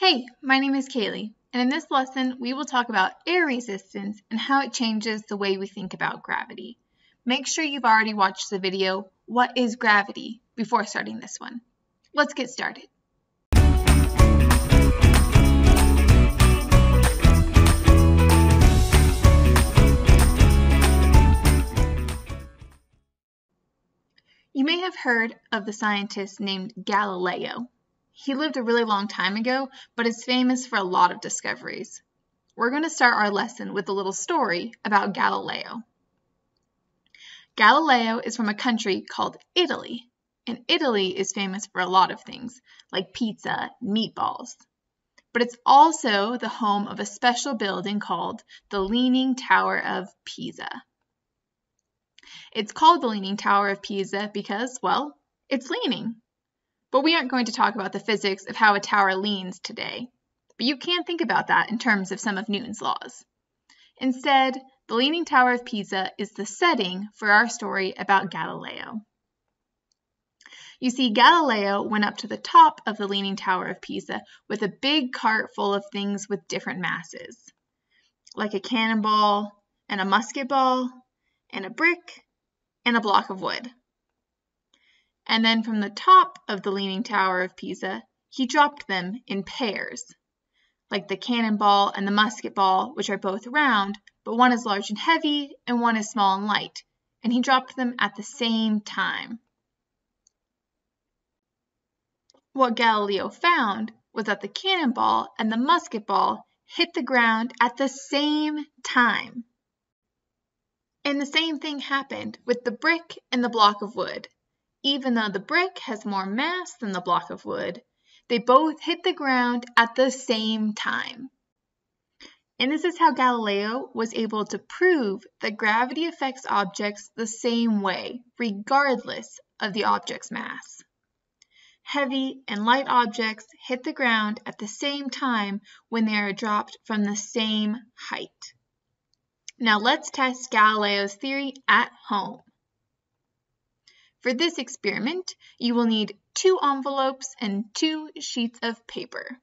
Hey, my name is Kaylee, and in this lesson we will talk about air resistance and how it changes the way we think about gravity. Make sure you've already watched the video, What is Gravity, before starting this one. Let's get started. You may have heard of the scientist named Galileo. He lived a really long time ago, but is famous for a lot of discoveries. We're going to start our lesson with a little story about Galileo. Galileo is from a country called Italy, and Italy is famous for a lot of things, like pizza meatballs. But it's also the home of a special building called the Leaning Tower of Pisa. It's called the Leaning Tower of Pisa because, well, it's leaning. But we aren't going to talk about the physics of how a tower leans today. But you can think about that in terms of some of Newton's laws. Instead, the Leaning Tower of Pisa is the setting for our story about Galileo. You see, Galileo went up to the top of the Leaning Tower of Pisa with a big cart full of things with different masses, like a cannonball, and a musket ball, and a brick, and a block of wood and then from the top of the Leaning Tower of Pisa he dropped them in pairs, like the cannon ball and the musket ball, which are both round, but one is large and heavy and one is small and light, and he dropped them at the same time. What Galileo found was that the cannon ball and the musket ball hit the ground at the same time. And the same thing happened with the brick and the block of wood. Even though the brick has more mass than the block of wood, they both hit the ground at the same time. And this is how Galileo was able to prove that gravity affects objects the same way, regardless of the object's mass. Heavy and light objects hit the ground at the same time when they are dropped from the same height. Now let's test Galileo's theory at home. For this experiment, you will need two envelopes and two sheets of paper.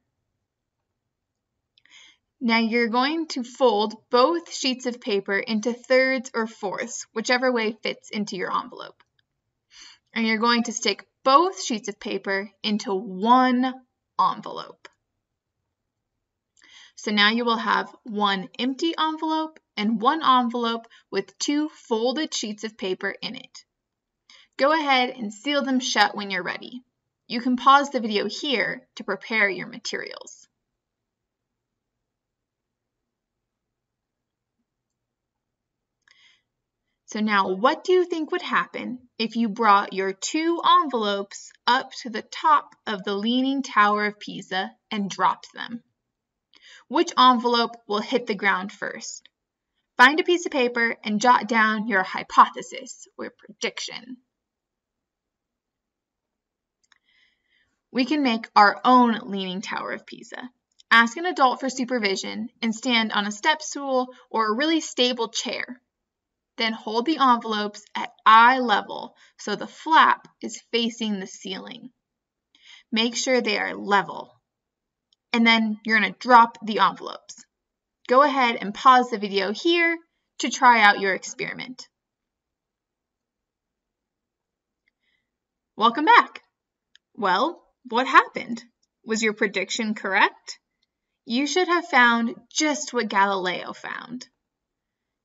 Now you're going to fold both sheets of paper into thirds or fourths, whichever way fits into your envelope. And you're going to stick both sheets of paper into one envelope. So now you will have one empty envelope and one envelope with two folded sheets of paper in it. Go ahead and seal them shut when you're ready. You can pause the video here to prepare your materials. So now what do you think would happen if you brought your two envelopes up to the top of the Leaning Tower of Pisa and dropped them? Which envelope will hit the ground first? Find a piece of paper and jot down your hypothesis or prediction. We can make our own Leaning Tower of Pisa. Ask an adult for supervision and stand on a step stool or a really stable chair. Then hold the envelopes at eye level so the flap is facing the ceiling. Make sure they are level. And then you're going to drop the envelopes. Go ahead and pause the video here to try out your experiment. Welcome back. Well, what happened? Was your prediction correct? You should have found just what Galileo found.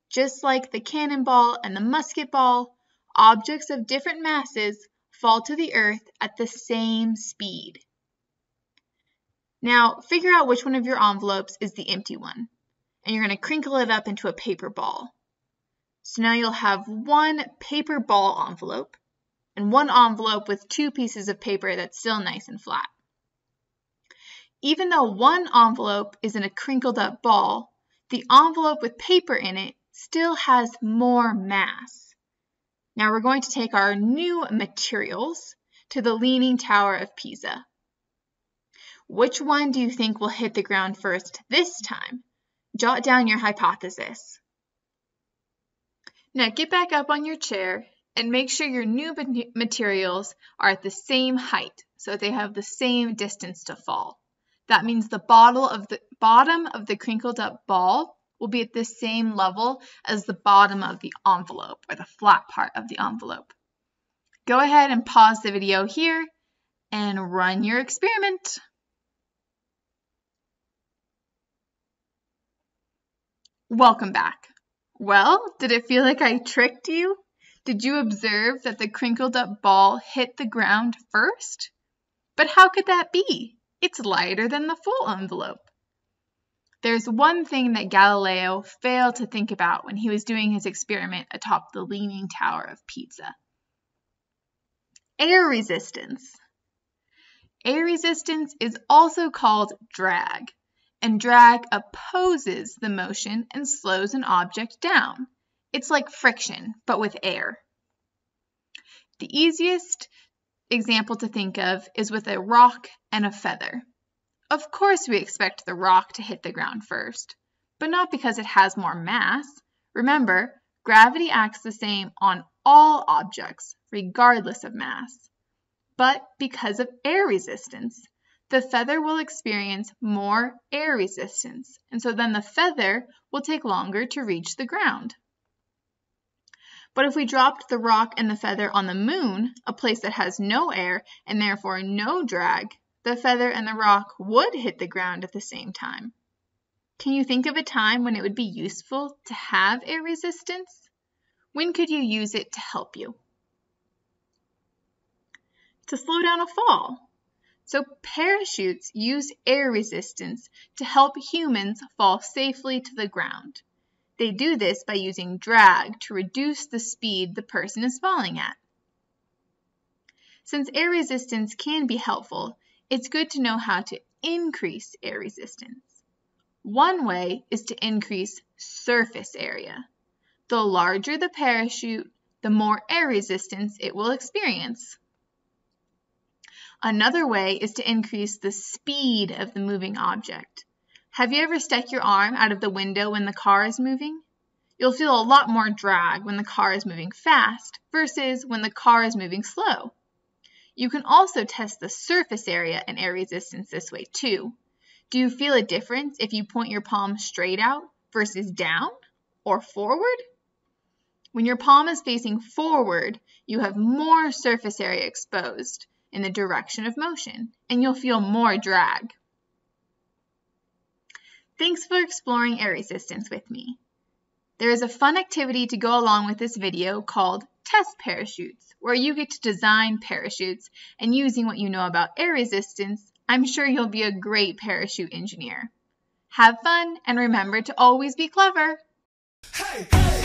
Just like the cannonball and the musket ball, objects of different masses fall to the earth at the same speed. Now, figure out which one of your envelopes is the empty one, and you're going to crinkle it up into a paper ball. So now you'll have one paper ball envelope and one envelope with two pieces of paper that's still nice and flat. Even though one envelope is in a crinkled up ball, the envelope with paper in it still has more mass. Now we're going to take our new materials to the Leaning Tower of Pisa. Which one do you think will hit the ground first this time? Jot down your hypothesis. Now get back up on your chair and make sure your new materials are at the same height so they have the same distance to fall. That means the bottle of the bottom of the crinkled up ball will be at the same level as the bottom of the envelope or the flat part of the envelope. Go ahead and pause the video here and run your experiment. Welcome back. Well, did it feel like I tricked you? Did you observe that the crinkled up ball hit the ground first? But how could that be? It's lighter than the full envelope. There's one thing that Galileo failed to think about when he was doing his experiment atop the Leaning Tower of Pisa. Air resistance. Air resistance is also called drag, and drag opposes the motion and slows an object down. It's like friction, but with air. The easiest example to think of is with a rock and a feather. Of course, we expect the rock to hit the ground first, but not because it has more mass. Remember, gravity acts the same on all objects, regardless of mass. But because of air resistance, the feather will experience more air resistance, and so then the feather will take longer to reach the ground. But if we dropped the rock and the feather on the moon, a place that has no air and therefore no drag, the feather and the rock would hit the ground at the same time. Can you think of a time when it would be useful to have air resistance? When could you use it to help you? To slow down a fall. So parachutes use air resistance to help humans fall safely to the ground. They do this by using drag to reduce the speed the person is falling at. Since air resistance can be helpful, it's good to know how to increase air resistance. One way is to increase surface area. The larger the parachute, the more air resistance it will experience. Another way is to increase the speed of the moving object. Have you ever stuck your arm out of the window when the car is moving? You'll feel a lot more drag when the car is moving fast versus when the car is moving slow. You can also test the surface area and air resistance this way too. Do you feel a difference if you point your palm straight out versus down or forward? When your palm is facing forward, you have more surface area exposed in the direction of motion, and you'll feel more drag. Thanks for exploring air resistance with me. There is a fun activity to go along with this video called Test Parachutes, where you get to design parachutes and using what you know about air resistance, I'm sure you'll be a great parachute engineer. Have fun and remember to always be clever. Hey, hey.